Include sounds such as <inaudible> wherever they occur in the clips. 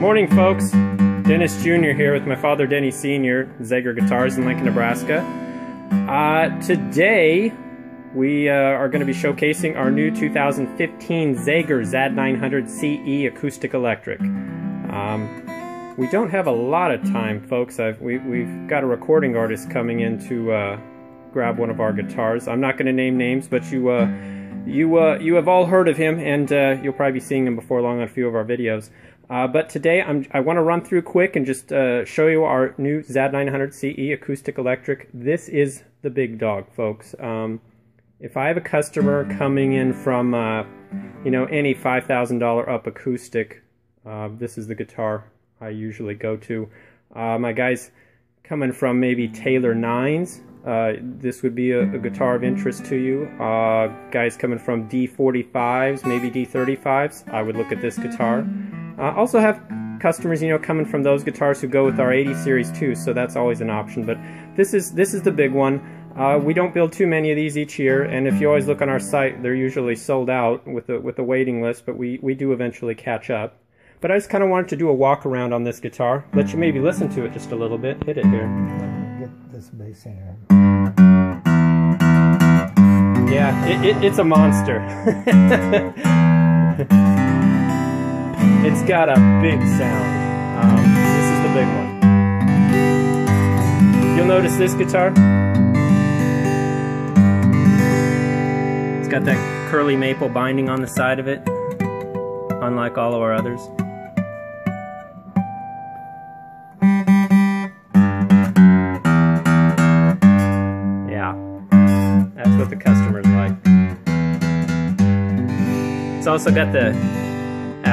Morning, folks. Dennis Jr. here with my father, Denny Sr., Zager Guitars in Lincoln, Nebraska. Uh, today, we uh, are going to be showcasing our new 2015 Zager ZAD900 CE Acoustic Electric. Um, we don't have a lot of time, folks. I've, we, have got a recording artist coming in to uh, grab one of our guitars. I'm not going to name names, but you uh, you uh, you have all heard of him, and uh, you'll probably be seeing him before long on a few of our videos. Uh, but today I'm, I want to run through quick and just uh, show you our new ZAD900 CE acoustic electric. This is the big dog, folks. Um, if I have a customer coming in from, uh, you know, any $5,000 up acoustic, uh, this is the guitar I usually go to. Uh, my guys coming from maybe Taylor 9s, uh, this would be a, a, guitar of interest to you. guys coming from D45s, maybe D35s, I would look at this guitar. Uh, also have customers, you know, coming from those guitars who go with our 80 series too, so that's always an option. But this is this is the big one. Uh, we don't build too many of these each year, and if you always look on our site, they're usually sold out with a with a waiting list. But we we do eventually catch up. But I just kind of wanted to do a walk around on this guitar, let you maybe listen to it just a little bit. Hit it here. Get this bass in here. Yeah, it, it, it's a monster. <laughs> It's got a big sound. Um, this is the big one. You'll notice this guitar. It's got that curly maple binding on the side of it, unlike all of our others. Yeah, that's what the customers like. It's also got the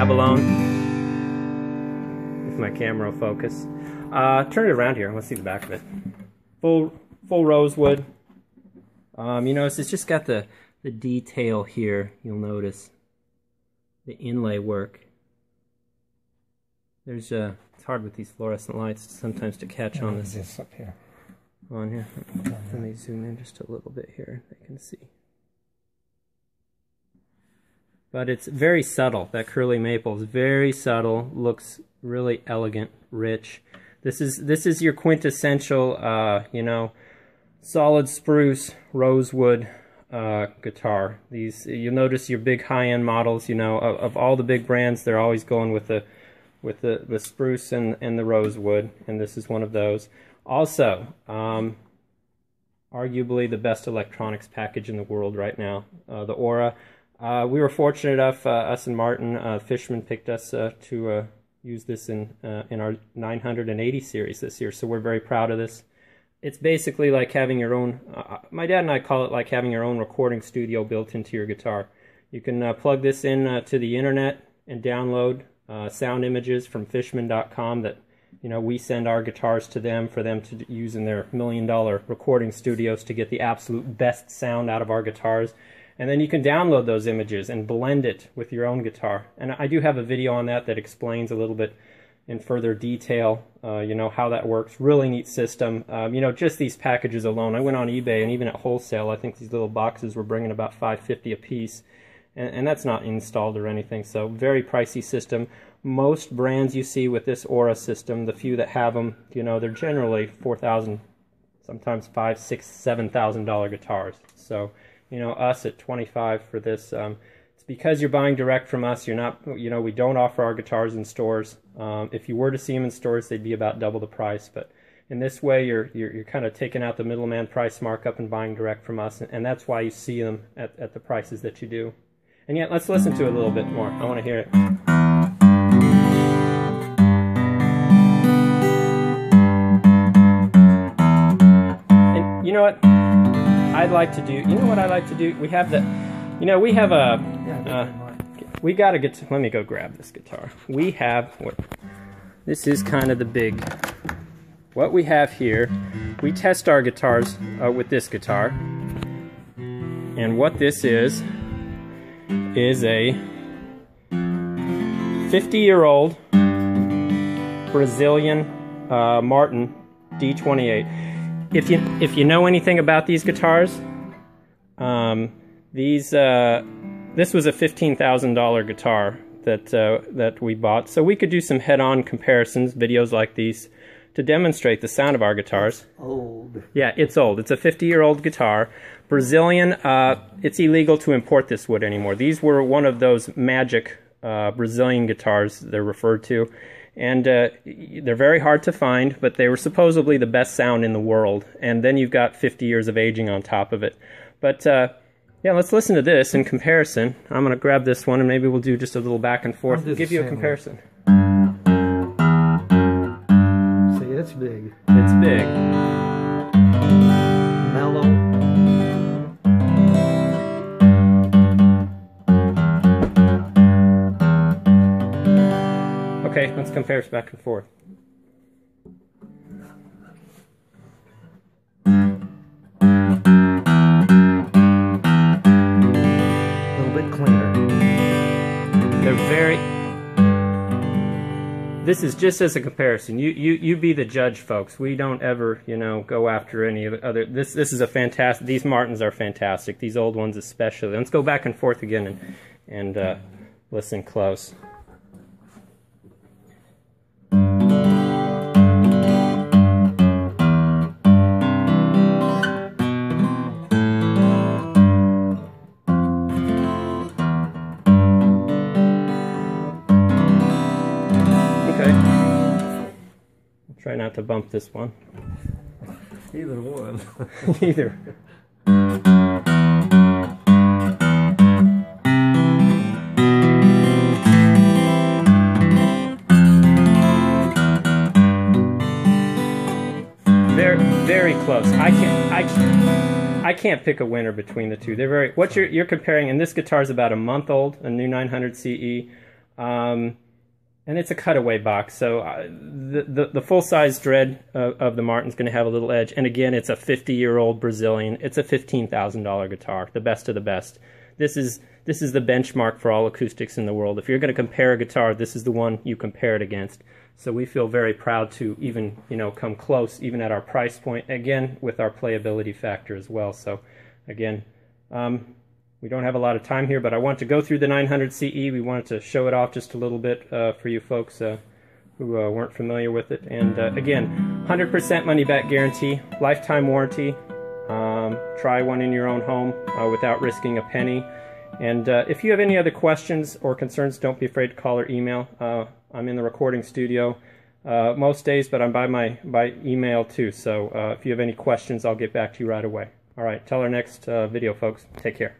abalone. If my camera will focus. Uh, turn it around here. Let's see the back of it. Full full rosewood. Um, you notice it's just got the the detail here. You'll notice the inlay work. There's uh, it's hard with these fluorescent lights sometimes to catch on this. This up here. On here. Let me zoom in just a little bit here. They can see but it's very subtle. That curly maple is very subtle, looks really elegant, rich. This is this is your quintessential, uh, you know, solid spruce rosewood uh, guitar. These you'll notice your big high-end models. You know, of, of, all the big brands, they're always going with the with the the spruce and and the rosewood, and this is one of those. Also, um, arguably the best electronics package in the world right now, uh, the Aura. Uh, we were fortunate enough, uh, us and Martin uh, Fishman picked us uh, to uh, use this in uh, in our 980 series this year, so we're very proud of this. It's basically like having your own. my dad and I call it like having your own recording studio built into your guitar. You can plug this in to the internet and download sound images from Fishman.com that you know we send our guitars to them for them to use in their million dollar recording studios to get the absolute best sound out of our guitars and then you can download those images and blend it with your own guitar. And I do have a video on that that explains a little bit in further detail, uh, you know, how that works. Really neat system. Um, you know, just these packages alone. I went on eBay and even at wholesale, I think these little boxes were bringing about 550 a piece. And, and that's not installed or anything, so very pricey system. Most brands you see with this Aura system, the few that have them, you know, they're generally 4,000, sometimes five, six, seven thousand dollar guitars. So you know, us at 25 for this. Um, it's because you're buying direct from us. You're not, you know, we don't offer our guitars in stores. Um, if you were to see them in stores, they'd be about double the price. But in this way, you're you're, you're kind of taking out the middleman price markup and buying direct from us, and, and that's why you see them at, at the prices that you do. And yet, let's listen to it a little bit more. I want to hear it. And you know what? I'd like to do. You know what I like to do? We have the, you know, we have a. Uh, we got to get. Let me go grab this guitar. We have. What, this is kind of the big. What we have here, we test our guitars uh, with this guitar, and what this is is a 50-year-old Brazilian uh, Martin D28 if you if you know anything about these guitars, um, these uh, this was a fifteen thousand dollar guitar that uh, that we bought, so we could do some head-on comparisons, videos like these, to demonstrate the sound of our guitars. Old. Yeah, it's old. It's a 50-year-old guitar, Brazilian. Uh, it's illegal to import this wood anymore. These were one of those magic uh, Brazilian guitars they're referred to, and uh, they're very hard to find. But they were supposedly the best sound in the world. And then you've got 50 years of aging on top of it. But uh, yeah, let's listen to this in comparison. I'm going to grab this one and maybe we'll do just a little back and forth. The Give you a comparison. See, it's big. It's big. Okay, let's compare it back and forth. A little bit cleaner. They're very. This is just as a comparison. You you you be the judge, folks. We don't ever you know go after any of other. This this is a fantastic. These Martins are fantastic. These old ones especially. Let's go back and forth again and and uh, listen close. Try not to bump this one. Either one. <laughs> Either. Very, very close. I can't, I can't, I can't pick a winner between the two. They're very. What you're you're comparing, and this guitar is about a month old, a new 900 CE. Um, and it's a cutaway box. So uh, the, the the full size dread of, of the Martin's going to have a little edge. And again, it's a 50 year old Brazilian. It's a fifteen thousand dollar guitar, the best of the best. This is this is the benchmark for all acoustics in the world. If you're going to compare a guitar, this is the one you compare it against. So we feel very proud to even you know come close, even at our price point. Again, with our playability factor as well. So again. Um, we don't have a lot of time here, but I want to go through the 900 CE. We wanted to show it off just a little bit uh, for you folks uh, who uh, weren't familiar with it. And again, 100% money back guarantee, lifetime warranty. Um, try one in your own home without risking a penny. And uh, if you have any other questions or concerns, don't be afraid to call or email. Uh, I'm in the recording studio uh, most days, but I'm by my by email too. So if you have any questions, I'll get back to you right away. All right, till our next video, folks. Take care.